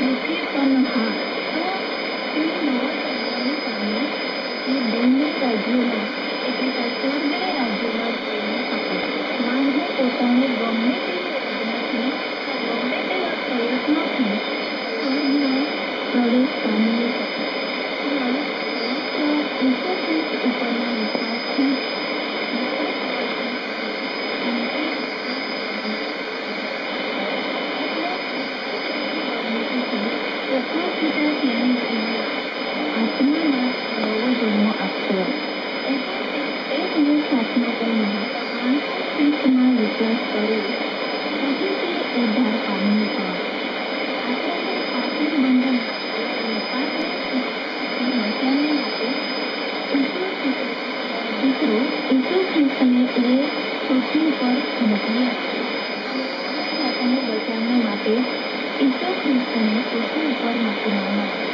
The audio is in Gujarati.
પૃથ્વી પરનો હા તો તે નવા સર્જન પામે એ બંને એટલે કે રાજ્યોમાં જઈને ગમે તેવી યોજનાથી ગમે તેવા પ્રયત્નોથી સ્વર્ગમાં પ્રવેશ પણ માત્ર ઈસુ ખ્રિસ્ત ઉપરના વિશ્વાસથી વિશ્વાસ કરવાથી અને તે પ્રથમ પિતા તેને તેને આત્મામાં નવો જન્મ આપ્યો એટલે તે એક જ સાથમાં કહ્યું માણસે ખ્રિસ્તમાં વિશ્વાસ કરે પછી તે ઉદ્ધાર પામી છે આપણે બંધન પાપની ખ્રિસ્ત દીકરો ઈસુ ખ્રિસ્તને એ પૃથ્વી પર મોકલી આપ્યો અને આપણને બચાવવા માટે ઈસુ ખ્રિસ્તને પૃથ્વી પર